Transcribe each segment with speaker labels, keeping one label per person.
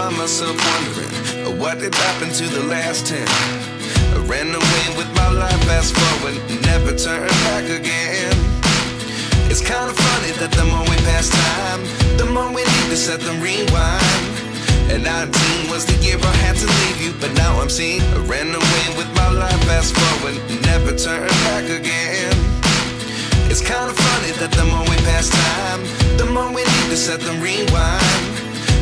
Speaker 1: find myself wondering uh, what did happen to the last ten. I ran away with my life, fast forward, never turn back again. It's kinda funny that the more we pass time, the more we need to set them rewind. And 19 was the year I had to leave you, but now I'm seeing I ran away with my life, fast forward, never turn back again. It's kinda funny that the more we pass time, the more we need to set them rewind.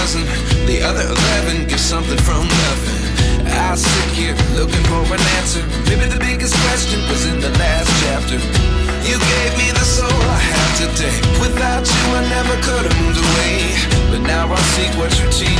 Speaker 1: Dozen. The other eleven get something from nothing. I sit here looking for an answer. Maybe the biggest question was in the last chapter. You gave me the soul I have today. Without you, I never could have moved away. But now I see what you teach.